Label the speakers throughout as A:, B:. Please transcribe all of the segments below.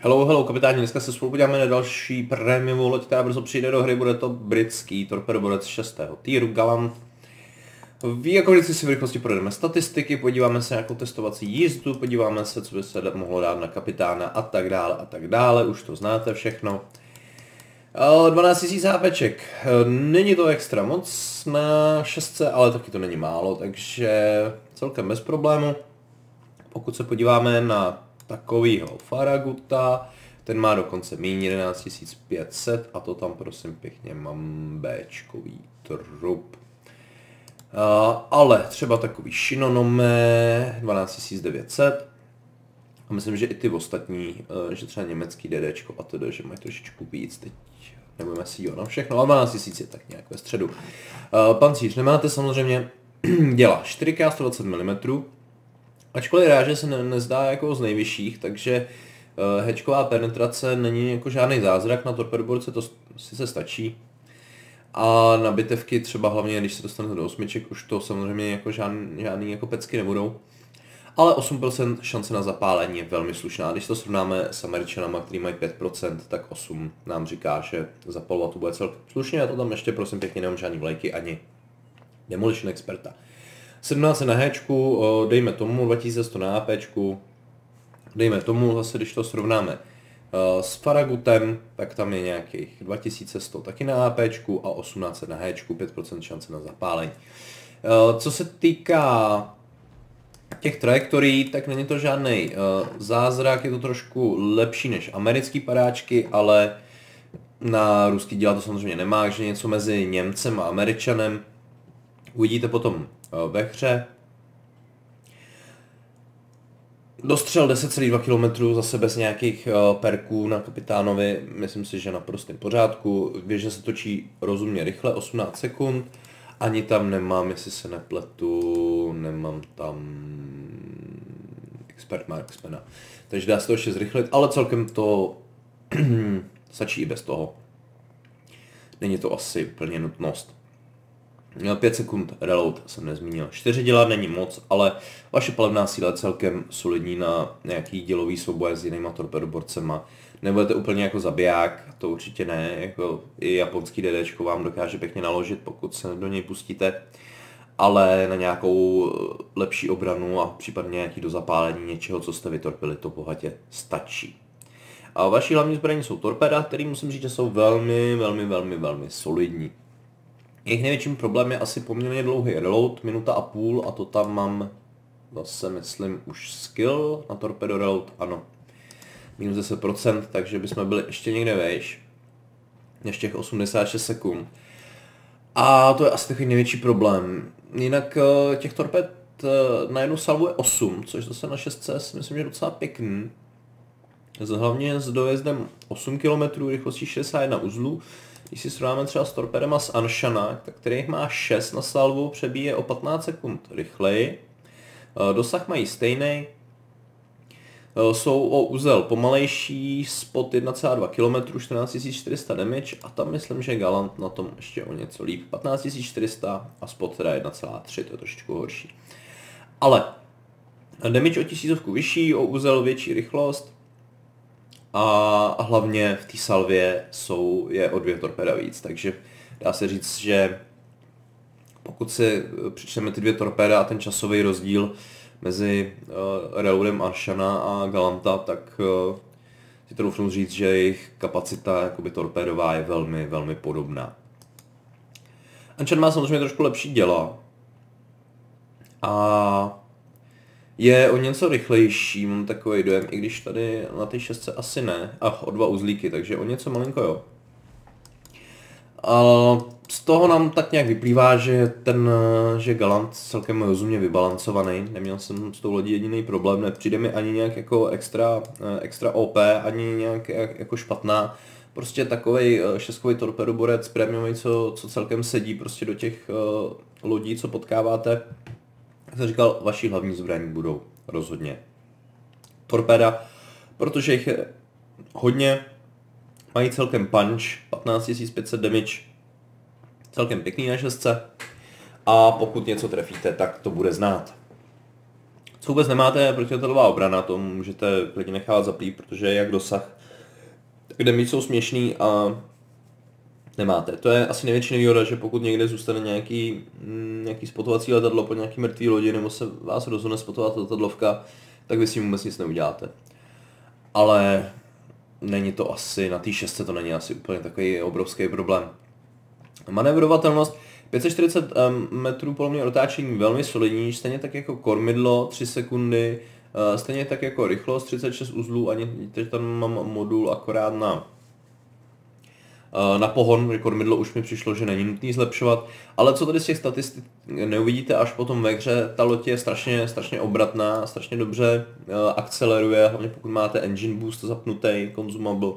A: Hello, hello, kapitáni, dneska se spolu podíváme na další prémiovou loď, která brzo přijde do hry, bude to britský torpedobodec 6. týru Galant. Ví, jako vždycky si v rychlosti projdeme statistiky, podíváme se na nějakou testovací jízdu, podíváme se, co by se mohlo dát na kapitána a tak dále a tak dále, už to znáte všechno. 12 000 HPček. Není to extra moc na 6, ale taky to není málo, takže celkem bez problému. Pokud se podíváme na takovýho Faraguta, ten má dokonce méně 11 500 a to tam prosím pěkně mám Bčkový trup. Uh, ale třeba takový Shinonome 12 900 a myslím, že i ty ostatní, uh, že třeba německý DDčko a tedy, že mají trošičku víc, teď nebudeme si dívat na všechno, ale 12 000 je tak nějak ve středu. Uh, pancíř nemáte samozřejmě, dělá 4K 120 mm, Ačkoliv ráže se ne, nezdá jako z nejvyšších, takže uh, hečková penetrace není jako žádný zázrak, na torpedoborce to sice stačí. A na bitevky třeba hlavně, když se dostanete do osmiček, už to samozřejmě jako žádný, žádný jako pecky nebudou. Ale 8% šance na zapálení je velmi slušná. Když to srovnáme s Američanama, který mají 5%, tak 8 nám říká, že zapalovat to bude celkem slušně. A to tam ještě prosím pěkně nemám žádný vlajky ani demolition experta. 17 na Hčku, dejme tomu 2100 na APčku, dejme tomu zase, když to srovnáme s Faragutem, tak tam je nějakých 2100 taky na APčku a 18 na Hčku, 5% šance na zapálení. Co se týká těch trajektorií, tak není to žádný zázrak, je to trošku lepší než americký padáčky, ale na ruský díla to samozřejmě nemá, že něco mezi Němcem a Američanem. Uvidíte potom ve hře. Dostřel 10,2 km zase bez nějakých uh, perků na kapitánovi, myslím si, že na prostém pořádku. že se točí rozumně rychle, 18 sekund. Ani tam nemám, jestli se nepletu, nemám tam expert marksmana. Takže dá se to ještě zrychlit, ale celkem to stačí i bez toho. Není to asi plně nutnost. Měl 5 sekund reload, jsem nezmínil. 4 dělat není moc, ale vaše palebná síla je celkem solidní na nějaký dělový souboje s jinýma torpedoborcema. Nebudete úplně jako zabiják, to určitě ne, jako i japonský DDčko vám dokáže pěkně naložit, pokud se do něj pustíte, ale na nějakou lepší obranu a případně nějaký do zapálení něčeho, co jste vytorpili, to bohatě stačí. A vaší hlavní zbraní jsou torpeda, které musím říct, že jsou velmi, velmi, velmi, velmi solidní. Jejich největším problém je asi poměrně dlouhý reload, minuta a půl a to tam mám zase myslím už skill na torpedo reload, ano. Minus 10%, takže bychom byli ještě někde vejš, než těch 86 sekund. A to je asi takový největší problém. Jinak eh, těch torped eh, na jednu salvu je 8, což zase na 6C myslím, že je docela pěkný. Hlavně s dojezdem 8 km, rychlostí 61 uzlů, když si srovnáme třeba s torpedama z Anshana, tak kterých má 6 na salvu, přebíje o 15 sekund rychleji. Eh, dosah mají stejný, eh, jsou o úzel pomalejší, spot 1,2 km, 14 400 damage a tam myslím, že Galant na tom ještě o něco líp. 15 400 a spot teda 1,3, to je trošičku horší. Ale damage o tisícovku vyšší, o úzel větší rychlost, a hlavně v té salvě jsou, je o dvě torpeda víc, takže dá se říct, že pokud si přičteme ty dvě torpéda a ten časový rozdíl mezi uh, Reloadem Arshana a Galanta, tak uh, si to doufnu říct, že jejich kapacita jakoby torpédová je velmi, velmi podobná. Anchan má samozřejmě trošku lepší děla. A je o něco rychlejší, mám takový dojem, i když tady na té šestce asi ne. A o dva uzlíky, takže o něco malinko jo. A z toho nám tak nějak vyplývá, že ten, že Galant celkem rozumně vybalancovaný, neměl jsem s tou lodí jediný problém, nepřijde mi ani nějak jako extra, extra OP, ani nějak jako špatná, prostě takový eh, šestkový torpedoborec prémiový, co, co celkem sedí prostě do těch uh, lodí, co potkáváte jak jsem říkal, vaši hlavní zbraní budou rozhodně torpéda, protože jich je hodně, mají celkem punch, 15500 damage, celkem pěkný na šestce a pokud něco trefíte, tak to bude znát. Co vůbec nemáte protiletadlová obrana, to můžete klidně nechávat zaplý, protože jak dosah, kde mi jsou směšný a nemáte. To je asi největší nevýhoda, že pokud někde zůstane nějaký, mm, nějaký spotovací letadlo po nějaký mrtvý lodi, nebo se vás rozhodne spotovat letadlovka, tak vy s tím vůbec nic neuděláte. Ale není to asi, na té šestce to není asi úplně takový obrovský problém. Manevrovatelnost, 540 metrů poloměr otáčení velmi solidní, stejně tak jako kormidlo 3 sekundy, eh, stejně tak jako rychlost 36 uzlů, ani teď tam mám modul akorát na na pohon, kormidlo už mi přišlo, že není nutný zlepšovat, ale co tady z těch statistik neuvidíte až potom ve hře, ta loď je strašně, strašně obratná, strašně dobře uh, akceleruje, hlavně pokud máte engine boost zapnutý, consumable,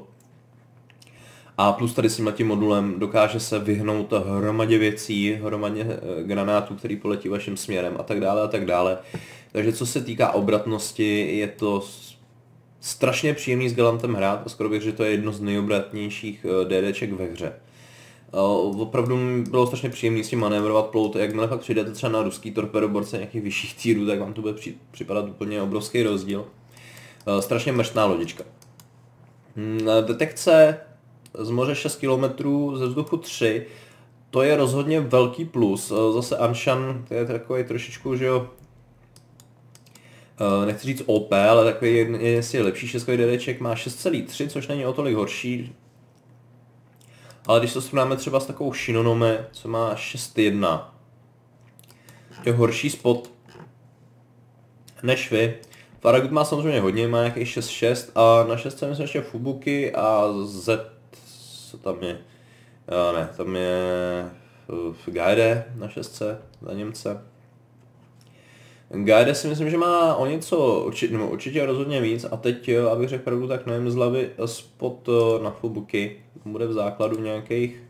A: a plus tady s tím modulem dokáže se vyhnout hromadě věcí, hromadě eh, granátů, který poletí vaším směrem a tak dále a tak dále. Takže co se týká obratnosti, je to strašně příjemný s Galantem hrát a skoro bych, že to je jedno z nejobratnějších eh, DDček ve hře. Eh, opravdu bylo strašně příjemný s tím manévrovat plout, jakmile fakt přijdete třeba na ruský torpedoborce nějakých vyšších tírů, tak vám to bude připadat úplně obrovský rozdíl. Strašně mrštná lodička. Hm, detekce z moře 6 km, ze vzduchu 3, to je rozhodně velký plus. Eh, zase Anshan, to je takový trošičku, že jo, eh, nechci říct OP, ale takový je lepší šestkový DDček, má 6,3, což není o tolik horší. Ale když to srovnáme třeba s takovou Shinonome, co má 6,1, je horší spot než vy. Faragut má samozřejmě hodně, má nějakých 6,6 a na 6 myslím ještě Fubuki a Z co tam je? Uh, ne, tam je uh, Gaide na šestce za Němce. Gaide si myslím, že má o něco, určitě, no, určitě rozhodně víc a teď, abych řekl pravdu, tak nevím z hlavy, spot na Fubuki bude v základu nějakých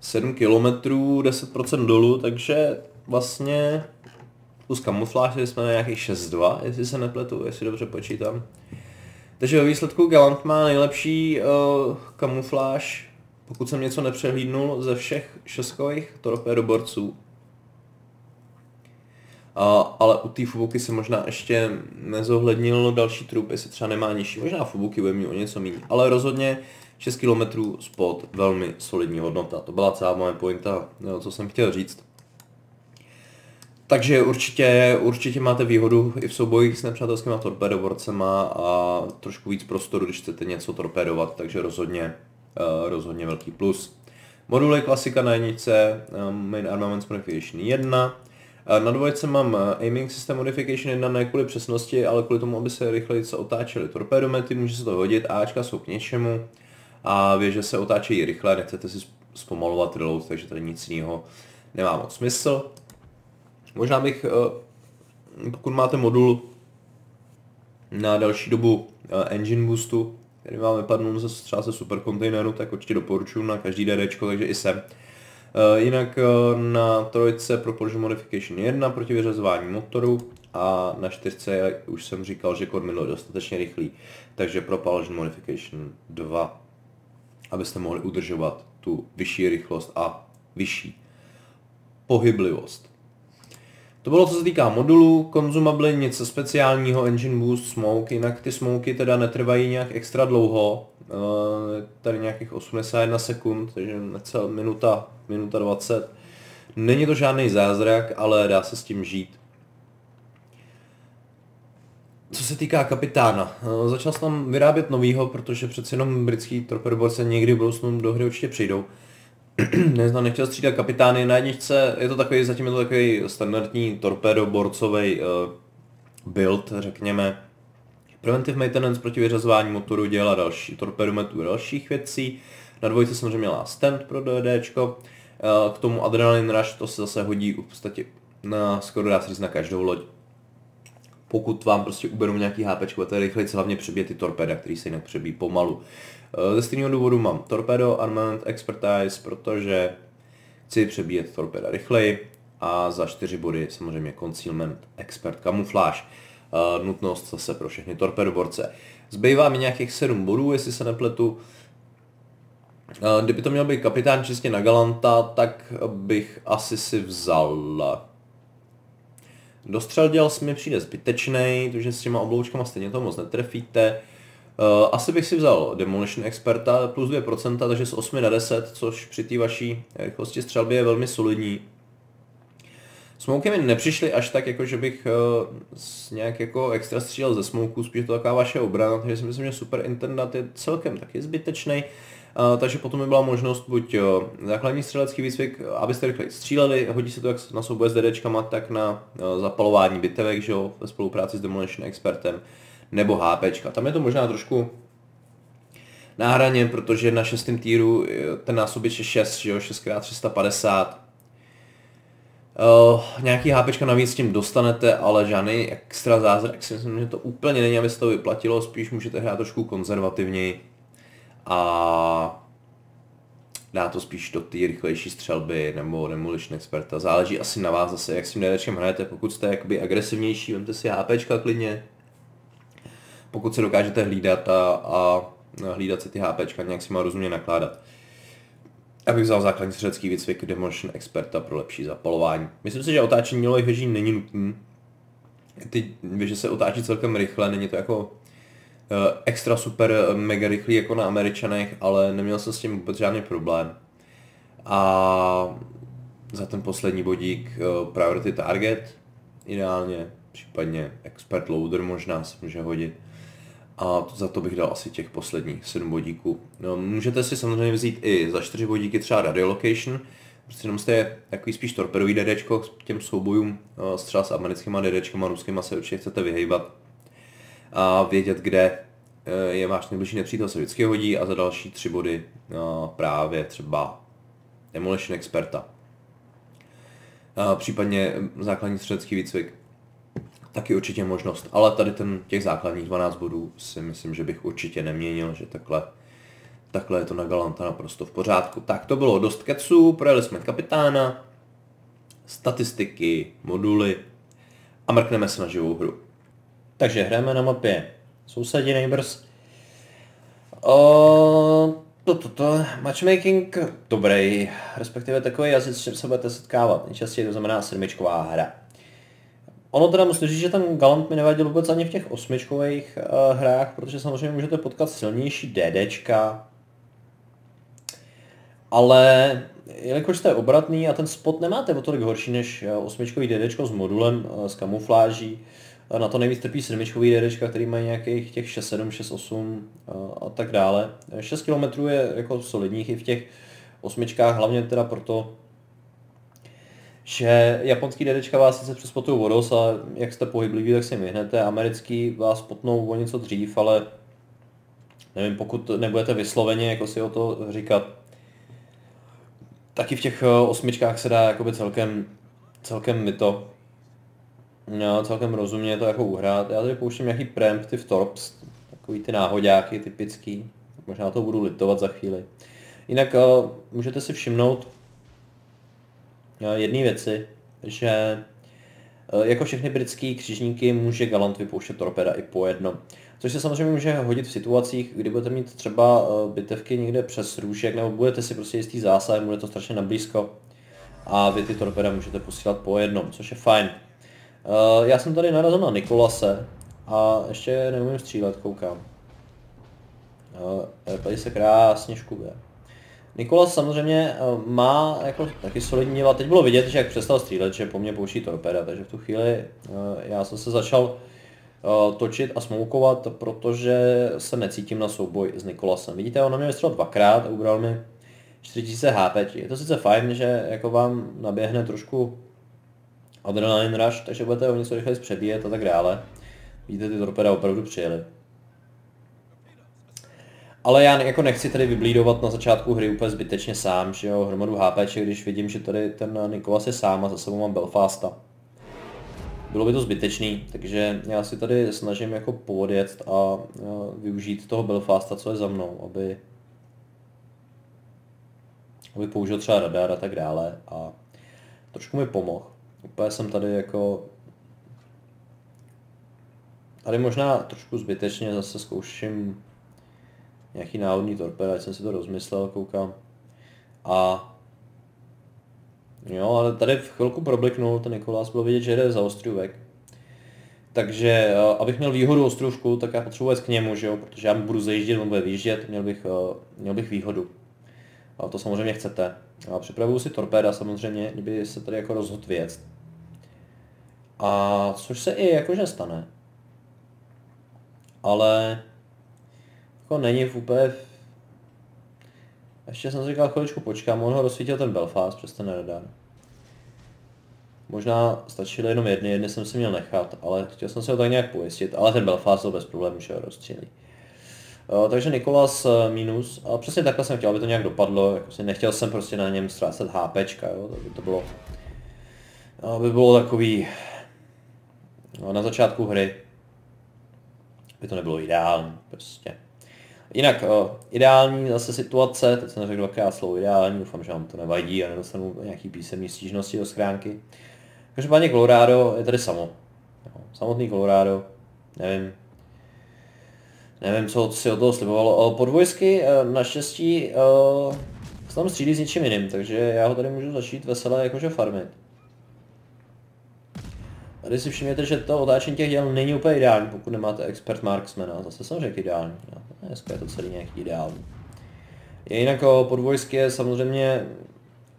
A: 7 km, 10% dolů, takže vlastně plus kamufláž jsme na nějakých 6,2, jestli se nepletu, jestli dobře počítám. Takže ve výsledku Galant má nejlepší uh, kamufláž, pokud jsem něco nepřehlídnul, ze všech šestkových torpédoborců. Uh, ale u té Fubuky se možná ještě nezohlednil další trup, jestli třeba nemá nižší. Možná Fubuky bude mít o něco méně, ale rozhodně 6 km spod velmi solidní hodnota. To byla celá moje pointa, jo, co jsem chtěl říct. Takže určitě, určitě máte výhodu i v soubojích s nepřátelskými torpedoborcema a trošku víc prostoru, když chcete něco torpedovat, takže rozhodně, uh, rozhodně velký plus. Moduly klasika na jedničce, um, Main Armaments Modification 1, na dvojce mám Aiming System Modification 1 ne kvůli přesnosti, ale kvůli tomu, aby se rychleji se otáčely torpédomety, může se to hodit, Ačka jsou k něčemu a věže se otáčejí rychle, nechcete si zpomalovat reload, takže tady nic jiného nemá moc smysl. Možná bych, eh, pokud máte modul na další dobu eh, engine boostu, který vám vypadnul ze, třeba ze superkontejneru, tak určitě doporučuji na každý DD, takže i sem. Eh, jinak na trojce Propulsion Modification 1 proti vyřazování motoru a na čtyřce už jsem říkal, že kormidlo je dostatečně rychlý, takže Propulsion Modification 2, abyste mohli udržovat tu vyšší rychlost a vyšší pohyblivost. To bylo co se týká modulu, konzumably, něco speciálního, engine boost, smoke, jinak ty smoky teda netrvají nějak extra dlouho, uh, tady nějakých 81 sekund, takže necelá minuta, minuta 20. Není to žádný zázrak, ale dá se s tím žít. Co se týká kapitána, uh, začal jsem tam vyrábět novýho, protože přeci jenom britský torpedoborce někdy v budoucnu do hry určitě přijdou. neznám, nechtěl střídat kapitány na jedničce, je to takový, zatím je to takový standardní torpedoborcový uh, build, řekněme. Preventive maintenance proti vyřazování motoru dělá další torpedometu dalších věcí. Na dvojce samozřejmě měla stand pro DDčko. Uh, k tomu Adrenaline Rush, to se zase hodí v podstatě na, skoro dá se říct na každou loď. Pokud vám prostě uberou nějaký HP, je rychleji hlavně přebije ty torpéda, který se jinak přebíjí pomalu. Eh, ze stejného důvodu mám Torpedo Armament Expertise, protože chci přebíjet torpeda rychleji a za 4 body samozřejmě Concealment Expert Camouflage. Uh, nutnost zase pro všechny torpedoborce. Zbývá mi nějakých 7 bodů, jestli se nepletu. Uh, kdyby to měl být kapitán čistě na Galanta, tak bych asi si vzal Dostřel děl mi přijde zbytečný, protože s těma obloučkama stejně to moc netrefíte. Uh, asi bych si vzal Demolition Experta plus 2%, takže z 8 na 10, což při té vaší rychlosti střelby je velmi solidní. Smouky mi nepřišly až tak, jako že bych uh, nějak jako extra střílel ze smouku, spíš to taková vaše obrana, takže si myslím, že Super Intendant je celkem taky zbytečný. Uh, takže potom by byla možnost buď uh, základní střelecký výcvik, abyste rychle stříleli, hodí se to jak na souboje s DDčkama, tak na uh, zapalování bitevek, že jo, ve spolupráci s Demolition Expertem, nebo HPčka. Tam je to možná trošku na hraně, protože na šestém týru ten násobič je 6, že jo, 6x350, Uh, nějaký HP navíc s tím dostanete, ale žádný extra zázrak si myslím, že to úplně není, aby se to vyplatilo, spíš můžete hrát trošku konzervativněji a dá to spíš do té rychlejší střelby nebo demolition experta. Záleží asi na vás zase, jak s tím DDčkem hrajete. Pokud jste jakoby agresivnější, vemte si HP klidně. Pokud se dokážete hlídat a, a hlídat si ty HP, nějak si má rozumně nakládat abych vzal základní střelecký výcvik Demolition Experta pro lepší zapalování. Myslím si, že otáčení milových věží není nutné. Ty věže se otáčí celkem rychle, není to jako uh, extra super mega rychlý jako na Američanech, ale neměl jsem s tím vůbec žádný problém. A za ten poslední bodík uh, Priority Target ideálně, případně Expert Loader možná se může hodit a za to bych dal asi těch posledních 7 bodíků. No, můžete si samozřejmě vzít i za 4 bodíky třeba Radio Location, prostě jenom jste takový spíš torpedový DDčko k těm soubojům, třeba s americkýma DDčkama, ruskýma se určitě chcete vyhejbat a vědět, kde e, je váš nejbližší nepřítel se vždycky hodí a za další tři body právě třeba Demolition Experta. Případně základní střelecký výcvik taky určitě možnost, ale tady ten těch základních 12 bodů si myslím, že bych určitě neměnil, že takhle, takhle je to na Galanta naprosto v pořádku. Tak to bylo dost keců, projeli jsme kapitána, statistiky, moduly a mrkneme se na živou hru. Takže hrajeme na mapě sousedí Neighbors. O, to, to, to, matchmaking dobrý, respektive takový jazyc, s čím se budete setkávat. Nejčastěji to znamená sedmičková hra. Ono teda musím říct, že ten Galant mi nevadil vůbec ani v těch osmičkových uh, hrách, protože samozřejmě můžete potkat silnější DDčka, ale jelikož jste obratný a ten spot nemáte o tolik horší než eh, osmičkový DDčko s modulem, uh, s kamufláží, na to nejvíc trpí sedmičkový DDčka, který mají nějakých těch 6-7, 6-8 a tak dále. 6 km je jako solidních i v těch osmičkách, hlavně teda proto, že japonský DDčka vás sice přespotují vodos, ale jak jste pohybliví, tak si vyhnete. Americký vás potnou o něco dřív, ale nevím, pokud nebudete vysloveně jako si o to říkat, taky v těch eh, osmičkách se dá jakoby celkem, celkem mi to, no, celkem rozumně to jako uhrát. Já tady pouštím nějaký preemptive torps, takový ty náhodáky typický, možná to budu litovat za chvíli. Jinak uh, můžete si všimnout, jedné věci, že e, jako všechny britské křižníky může Galant vypouštět torpeda i po jedno. Což se samozřejmě může hodit v situacích, kdy budete mít třeba e, bitevky někde přes růžek, nebo budete si prostě jistý zásah, bude to strašně nablízko a vy ty torpeda můžete posílat po jednom, což je fajn. E, já jsem tady narazil na Nikolase a ještě neumím střílet, koukám. Tady se krásně škubě. Nikolas samozřejmě eh, má jako taky solidní díla. Teď bylo vidět, že jak přestal střílet, že po mně pouští torpeda, takže v tu chvíli eh, já jsem se začal eh, točit a smoukovat, protože se necítím na souboj s Nikolasem. Vidíte, on na mě vystřelil dvakrát a ubral mi 4000 HP. Je to sice fajn, že jako vám naběhne trošku adrenalin rush, takže budete o něco rychleji přebíjet a tak dále. Vidíte, ty torpeda opravdu přijeli. Ale já jako nechci tady vyblídovat na začátku hry úplně zbytečně sám, že jo, hromadu HP, když vidím, že tady ten Nikolas je sám a za sebou mám Belfasta. Bylo by to zbytečný, takže já si tady snažím jako podjet a využít toho Belfasta, co je za mnou, aby, aby použil třeba radar a tak dále a trošku mi pomohl. Úplně jsem tady jako Tady možná trošku zbytečně zase zkouším nějaký náhodný torpéda, jsem si to rozmyslel, koukám. A Jo, ale tady v chvilku probliknul ten Nikolás, bylo vidět, že jde za ostrůvek. Takže eh, abych měl výhodu ostrůvku, tak já potřebuji k němu, že jo? protože já budu zajíždět, on bude vyjíždět, měl bych, eh, měl bych výhodu. A to samozřejmě chcete. A připravuju si torpéda samozřejmě, kdyby se tady jako rozhodl věc. A což se i jakože stane. Ale jako není v úplně... Ještě jsem si říkal, chviličku počkám, on ho rozsvítil ten Belfast přes ten radar. Možná stačily jenom jedny, jedny jsem si měl nechat, ale chtěl jsem si ho tak nějak pojistit, ale ten Belfast bez problémů, že ho rozstřílí. Uh, takže Nikolas uh, minus, a přesně takhle jsem chtěl, aby to nějak dopadlo, jako si nechtěl jsem prostě na něm ztrácet HPčka, jo, to by to bylo, aby bylo takový, no, na začátku hry, by to nebylo ideální, prostě. Jinak, ideální zase situace, teď jsem řekl dvakrát slovo ideální, doufám, že vám to nevadí a nedostanu nějaký písemný stížnosti do schránky. Každopádně Colorado je tady samo. Samotný Colorado, nevím, nevím, co si od toho slibovalo. Podvojsky eh, naštěstí uh, se tam střílí s něčím jiným, takže já ho tady můžu začít veselé jakože farmit. Tady si všimněte, že to otáčení těch děl není úplně ideální, pokud nemáte expert marksmana. Zase jsem řekl ideální. Dneska je to celý nějaký ideální. Je jinak podvojsky je samozřejmě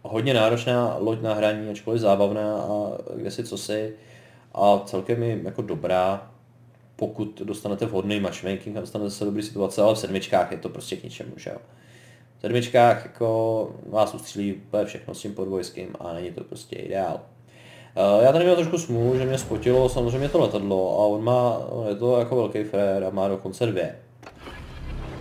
A: hodně náročná loď na hraní, ačkoliv zábavná a kde si co si a celkem je jako dobrá, pokud dostanete vhodný matchmaking a dostanete se dobrý situace, ale v sedmičkách je to prostě k ničemu, že jo. V sedmičkách jako vás ustřílí úplně všechno s tím podvojským a není to prostě ideál. Eh, já tady měl trošku smůlu, že mě spotilo samozřejmě to letadlo a on má, je to jako velký frér a má dokonce dvě.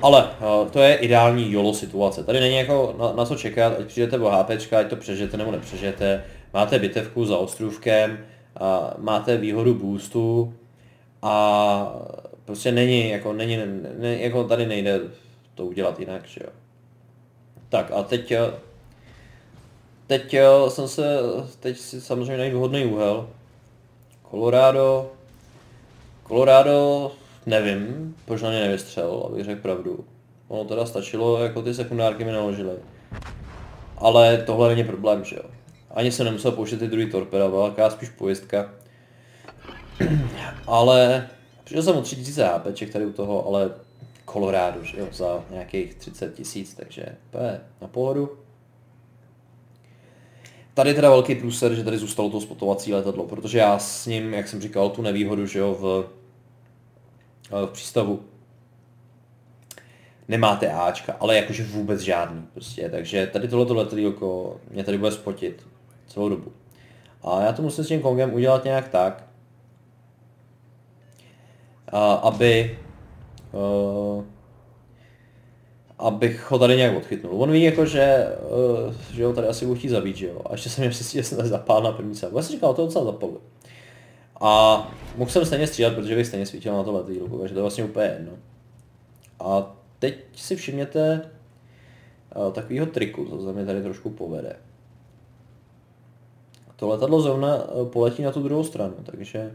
A: Ale uh, to je ideální YOLO situace. Tady není jako na, na co čekat, ať přijdete o HP, ať to přežijete nebo nepřežijete. Máte bitevku za ostrůvkem, uh, máte výhodu boostu a prostě není, jako, není, ne, jako tady nejde to udělat jinak, že jo. Tak a teď, eh, teď jsem se, teď si samozřejmě najít vhodný úhel. Colorado, Colorado Nevím, proč na ně nevystřelil, abych řekl pravdu. Ono teda stačilo, jako ty sekundárky mi naložily. Ale tohle není problém, že jo. Ani se nemusel pouštět ty druhý torpeda, velká spíš pojistka. ale přišel jsem o 3000 HPček tady u toho, ale Colorado, že jo, za nějakých 30 tisíc, takže to je na pohodu. Tady teda velký průser, že tady zůstalo to spotovací letadlo, protože já s ním, jak jsem říkal, tu nevýhodu, že jo, v v přístavu nemáte Ačka, ale jakože vůbec žádný prostě, takže tady tohleto letadílko mě tady bude spotit celou dobu. A já to musím s tím Kongem udělat nějak tak, aby uh, abych ho tady nějak odchytnul. On ví jako, že, uh, že ho tady asi budu chtít zabít, že jo. A ještě jsem přesně, že jsem tady zapál na první ságu. Já jsem říkal, to docela zapaluje. A mohl jsem stejně střílet, protože bych stejně svítil na to letadílko, takže to je vlastně úplně jedno. A teď si všimněte uh, takového triku, co se mi tady trošku povede. To letadlo zrovna uh, poletí na tu druhou stranu, takže,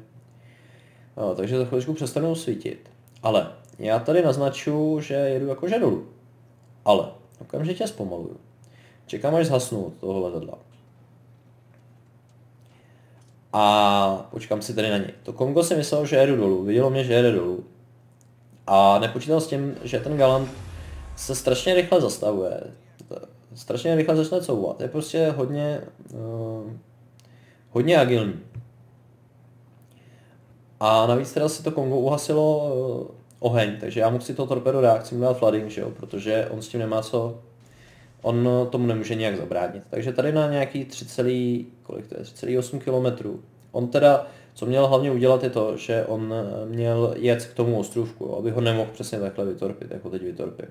A: uh, takže za chviličku přestanu svítit. Ale já tady naznaču, že jedu jako dolů. Ale okamžitě zpomaluju. Čekám, až zhasnu toho letadla a počkám si tady na něj. To Kongo si myslel, že jedu dolů, vidělo mě, že jede dolů. A nepočítal s tím, že ten Galant se strašně rychle zastavuje. Strašně rychle začne couvat. Je prostě hodně, uh, hodně agilní. A navíc teda si to Kongo uhasilo uh, oheň, takže já mu si to torpedo reakci dát flooding, že jo, protože on s tím nemá co on tomu nemůže nějak zabránit. Takže tady na nějaký 3, kolik to je, 3,8 km. On teda, co měl hlavně udělat je to, že on měl jet k tomu ostrůvku, aby ho nemohl přesně takhle vytorpit, jako teď vytorpil.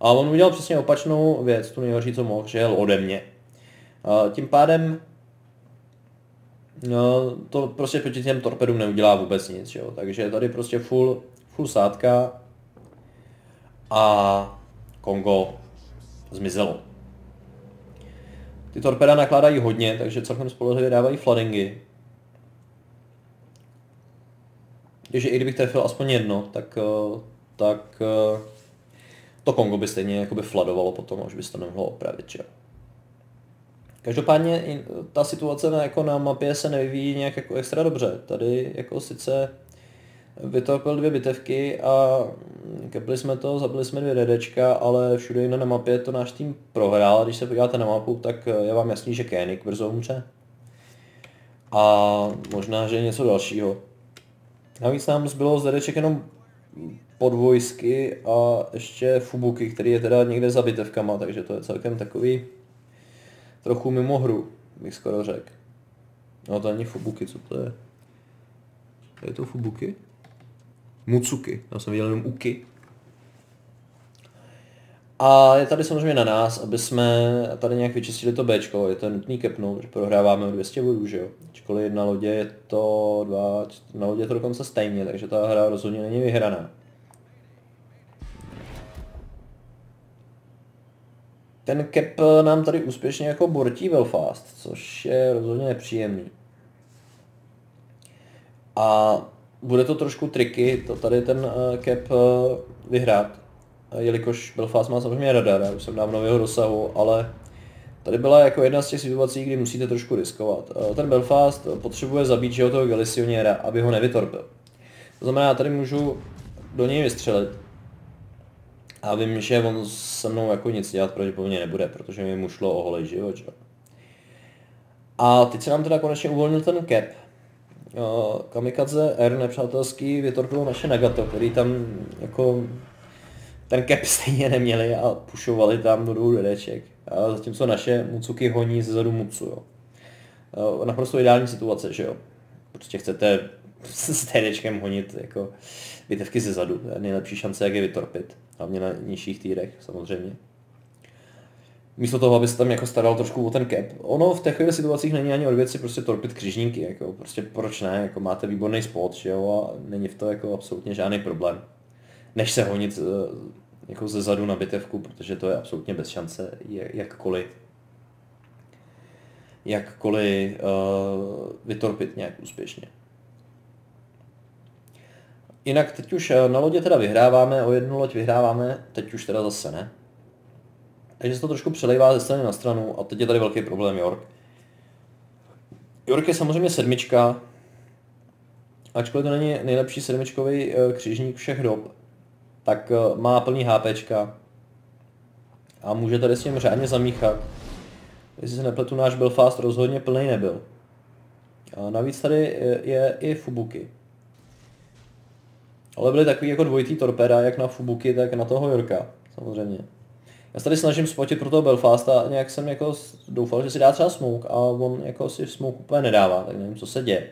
A: A on udělal přesně opačnou věc, tu nejhorší, co mohl, že jel ode mě. A tím pádem no, to prostě proti těm torpedům neudělá vůbec nic, jo? takže tady prostě full, full sádka a Kongo zmizelo. Ty torpeda nakládají hodně, takže celkem spolehlivě dávají floodingy. Takže i kdybych trefil aspoň jedno, tak, eh, tak eh, to Kongo by stejně jakoby fladovalo potom, už by se to nemohlo opravit, že?
B: Každopádně ta situace na, jako na mapě se nevyvíjí nějak jako extra dobře. Tady jako sice vytopil dvě bitevky a kepli jsme to, zabili jsme dvě DDčka, ale všude jinde na mapě to náš tým prohrál. Když se podíváte na mapu, tak je vám jasný, že Koenig brzo umře. A možná, že něco dalšího. Navíc nám zbylo z DDček jenom podvojsky a ještě Fubuki, který je teda někde za bitevkama, takže to je celkem takový trochu mimo hru, bych skoro řekl. No to není Fubuki, co to je? Je to Fubuki? Mutsuki, já jsem viděl jenom Uki. A je tady samozřejmě na nás, aby jsme tady nějak vyčistili to Bčko, je to nutný kepnout, že prohráváme o 200 bodů, že jo. Ačkoliv na lodě je to dva, na lodě je to dokonce stejně, takže ta hra rozhodně není vyhraná. Ten cap nám tady úspěšně jako bortí Belfast, což je rozhodně nepříjemný. A bude to trošku triky, to tady ten uh, cap uh, vyhrát, jelikož Belfast má samozřejmě radar, já už jsem dávno v jeho dosahu, ale tady byla jako jedna z těch situací, kdy musíte trošku riskovat. Uh, ten Belfast potřebuje zabít že toho Galicioniera, aby ho nevytorpil. To znamená, tady můžu do něj vystřelit, a vím, že on se mnou jako nic dělat pravděpodobně nebude, protože mi mu šlo o holej život, že? A teď se nám teda konečně uvolnil ten cap. Kamikaze R nepřátelský vytorpil naše Nagato, který tam jako ten cap stejně neměli a pušovali tam do dvou dedeček. A zatímco naše Mucuky honí ze zadu Mucu, jo. Naprosto ideální situace, že jo. Prostě chcete s TDčkem honit jako bitevky ze zadu. To je nejlepší šance, jak je vytorpit. Hlavně na nižších týrech, samozřejmě. Místo toho, aby se tam jako staral trošku o ten cap. Ono v takových situacích není ani od věci prostě torpit křižníky, jako prostě proč ne, jako máte výborný spot, že jo, a není v to jako absolutně žádný problém. Než se honit eh, jako ze zadu na bitevku, protože to je absolutně bez šance, jakkoliv jakkoliv uh, vytorpit nějak úspěšně. Jinak teď už eh, na lodě teda vyhráváme, o jednu loď vyhráváme, teď už teda zase ne. Takže se to trošku přelejvá ze strany na stranu a teď je tady velký problém York. York je samozřejmě sedmička, ačkoliv to není nejlepší sedmičkový eh, křižník všech dob, tak eh, má plný HPčka a může tady s tím řádně zamíchat. Jestli se nepletu, náš Belfast rozhodně plný nebyl. A navíc tady je, je i Fubuki. Ale byly takový jako dvojitý torpéda, jak na Fubuki, tak na toho Jorka, samozřejmě. Já se tady snažím spotit pro toho Belfasta a nějak jsem jako doufal, že si dá třeba smoke a on jako si smoke úplně nedává, tak nevím, co se děje.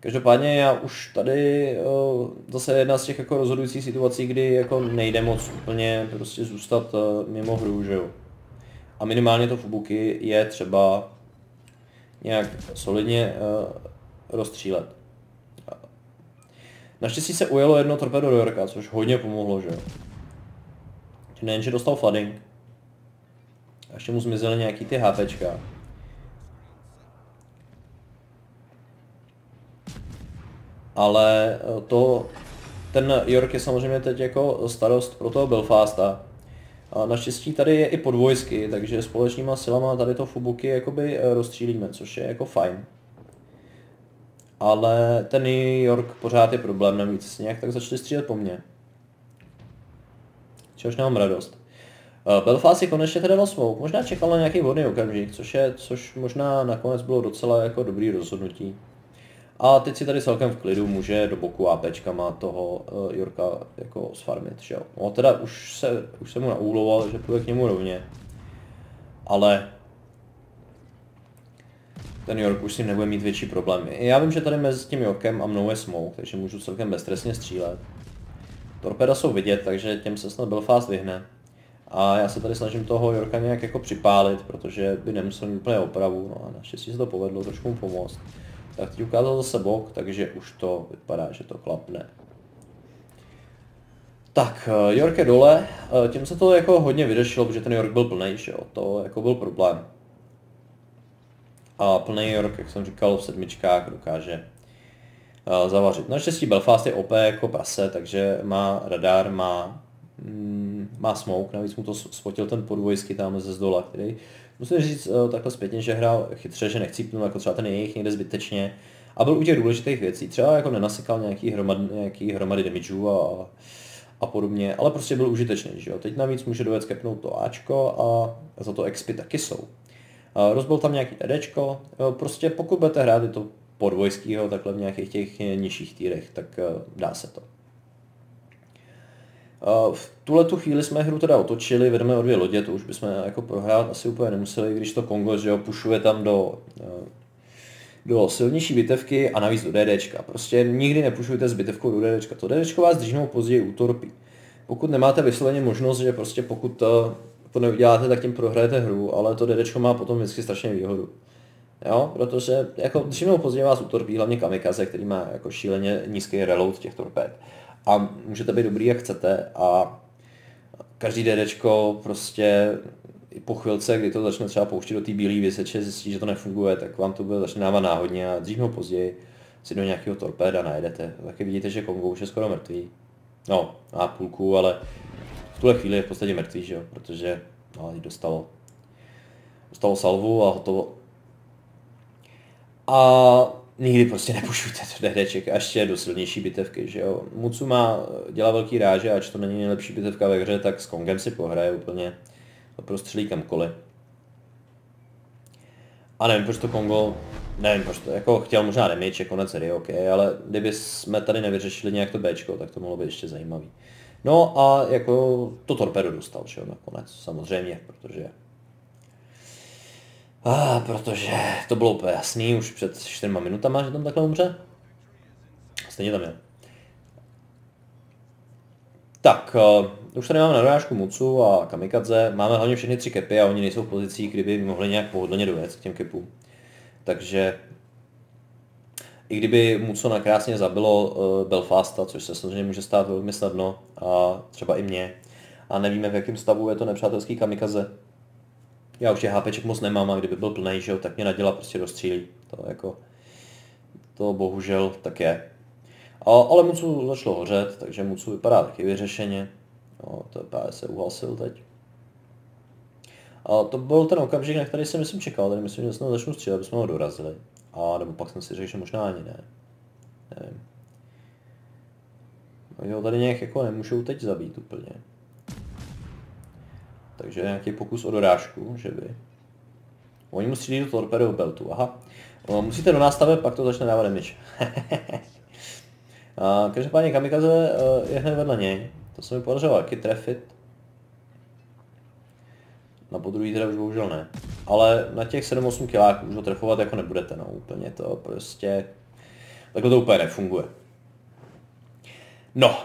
B: Každopádně já už tady uh, zase jedna z těch jako rozhodujících situací, kdy jako nejde moc úplně prostě zůstat uh, mimo hru, že jo. A minimálně to Fubuki je třeba nějak solidně uh, rozstřílet. Naštěstí se ujelo jedno torpedo do Yorka, což hodně pomohlo, že jo. Nejenže dostal flooding, a ještě mu zmizely nějaký ty HPčka. Ale eh, to, ten York je samozřejmě teď jako starost pro toho Belfasta. A naštěstí tady je i podvojsky, takže společnýma silama tady to Fubuki jakoby eh, rozstřílíme, což je jako fajn ale ten New York pořád je problém, navíc nějak tak začali střílet po mně. Čehož nemám radost. Uh, Belfast si konečně teda smoke, možná čekal na nějaký vhodný okamžik, což, je, což možná nakonec bylo docela jako dobrý rozhodnutí. A teď si tady celkem v klidu může do boku APčkama toho uh, Jorka jako sfarmit, že jo. No teda už se, už se mu naúloval, že půjde k němu rovně. Ale ten York už si nebude mít větší problémy. Já vím, že tady mezi tím Yorkem a mnou je smoke, takže můžu celkem bezstresně střílet. Torpeda jsou vidět, takže těm se snad Belfast vyhne. A já se tady snažím toho Yorka nějak jako připálit, protože by nemusel mít úplně opravu, no a naštěstí se to povedlo trošku mu pomoct. Tak teď ukázal zase bok, takže už to vypadá, že to klapne. Tak, eh, York je dole, eh, tím se to jako hodně vyřešilo, protože ten York byl plný, že jo, to jako byl problém. A plný York, jak jsem říkal, v sedmičkách dokáže zavařit. Naštěstí Belfast je OP jako prase, takže má radar, má mm, má smoke, navíc mu to spotil ten podvojský tam ze zdola, který musím říct uh, takhle zpětně, že hrál chytře, že nechcípnul jako třeba ten jejich někde zbytečně a byl u těch důležitých věcí, třeba jako nenasekal nějaký, hromad, nějaký hromady damageů a, a podobně, ale prostě byl užitečný, že jo. Teď navíc může dojet kepnout to Ačko a za to expy taky jsou. Rozbil tam nějaký EDčko, uh, prostě pokud budete hrát i to podvojskýho takhle v nějakých těch nižších týrech, tak uh, dá se to. V tuhle tu chvíli jsme hru teda otočili, vedeme o dvě lodě, to už bychom jako prohrát asi úplně nemuseli, když to Kongo, že jo, pušuje tam do, eh, do silnější bitevky a navíc do DDčka. Prostě nikdy nepušujte s bitevkou do DDčka. To DDčko vás dřív později utorpí. Pokud nemáte vysloveně možnost, že prostě pokud to, to neuděláte, tak tím prohrajete hru, ale to DDčko má potom vždycky strašně výhodu. Jo, protože jako dřív později vás utorpí, hlavně kamikaze, který má jako šíleně nízký reload těch torpéd a můžete být dobrý, jak chcete a každý DDčko prostě i po chvilce, kdy to začne třeba pouštět do té bílé vyseče, zjistí, že to nefunguje, tak vám to bude začne dávat náhodně a dřív nebo později si do nějakého torpéda najdete. Taky vidíte, že Kongo už je skoro mrtvý. No, má půlku, ale v tuhle chvíli je v podstatě mrtvý, že jo, protože no, dostalo, dostalo salvu a hotovo. A nikdy prostě nepušujte to DDček a ještě do silnější bitevky, že jo. Mucu má, dělá velký ráže, ač to není nejlepší bitevka ve hře, tak s Kongem si pohraje úplně prostřelí kamkoliv. A nevím, proč to Kongo, nevím, proč to, jako chtěl možná damage, konec série, OK, ale kdyby jsme tady nevyřešili nějak to Bčko, tak to mohlo být ještě zajímavý. No a jako to torpedo dostal, že jo, nakonec, samozřejmě, protože Ah, protože to bylo úplně jasný už před čtyřma minutama, že tam takhle umře. Stejně tam je. Tak, uh, už tady máme na Mucu a Kamikadze. Máme hlavně všechny tři kepy a oni nejsou v pozicích, kdyby mohli nějak pohodlně dojet k těm kepům. Takže i kdyby Muco nakrásně zabilo uh, Belfasta, což se samozřejmě může stát velmi snadno, a třeba i mě, a nevíme v jakém stavu je to nepřátelský kamikaze, já už je HPček moc nemám a kdyby byl plný, že jo, tak mě naděla prostě dostřílí. To jako, to bohužel tak je. A, ale Mucu začalo hořet, takže Mucu vypadá taky vyřešeně. Jo, to je se uhasil teď. A to byl ten okamžik, na který jsem myslím čekal, tady myslím, že jsme začnu střílet, aby jsme ho dorazili. A nebo pak jsem si řekl, že možná ani ne. Nevím. Jo, tady nějak jako nemůžou teď zabít úplně. Takže nějaký pokus o dorážku, že by. Oni musí jít do torpedo beltu, aha. No, musíte do nástavit, pak to začne dávat damage. a každopádně kamikaze eh, je hned vedle něj. To se mi podařilo taky trefit. Na podruhý teda už bohužel ne. Ale na těch 7-8 kiláků už ho trefovat jako nebudete, no úplně to prostě... Takhle to úplně nefunguje. No.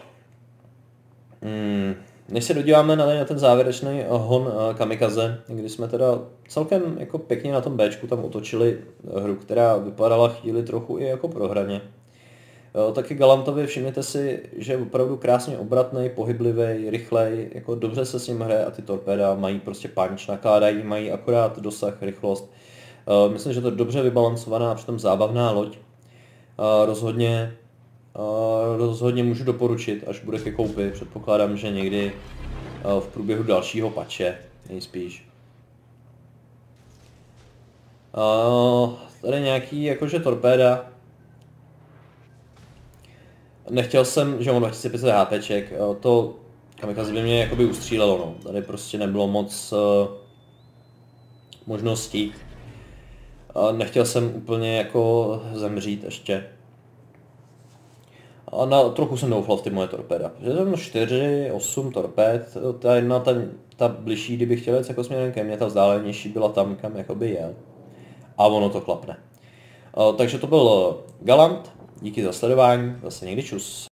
B: Hmm. Než se dodíváme na, na ten závěrečný hon eh, Kamikaze, kdy jsme teda celkem jako pěkně na tom Bčku tam otočili hru, která vypadala chvíli trochu i jako prohraně. Eh, taky Galantovi všimněte si, že je opravdu krásně obratný, pohyblivý, rychlej, jako dobře se s ním hraje a ty torpéda mají prostě punch, nakládají, mají akorát dosah, rychlost. Eh, myslím, že to je dobře vybalancovaná a přitom zábavná loď. Rozhodně rozhodně můžu doporučit, až bude ke koupi. Předpokládám, že někdy v průběhu dalšího pače, nejspíš. Tady nějaký jakože torpéda. Nechtěl jsem, že mám 2500 HPček, to kamikaze by mě jakoby ustřílelo, no. Tady prostě nebylo moc uh, možností. Nechtěl jsem úplně jako zemřít ještě. A na, trochu jsem doufal v ty moje torpéda. Že jsem 4, 8 torpéd, ta jedna, ta, ta bližší, kdybych chtěl jít jako směrem ke mně, ta vzdálenější byla tam, kam jakoby jel. A ono to klapne. takže to byl Galant, díky za sledování, zase někdy čus.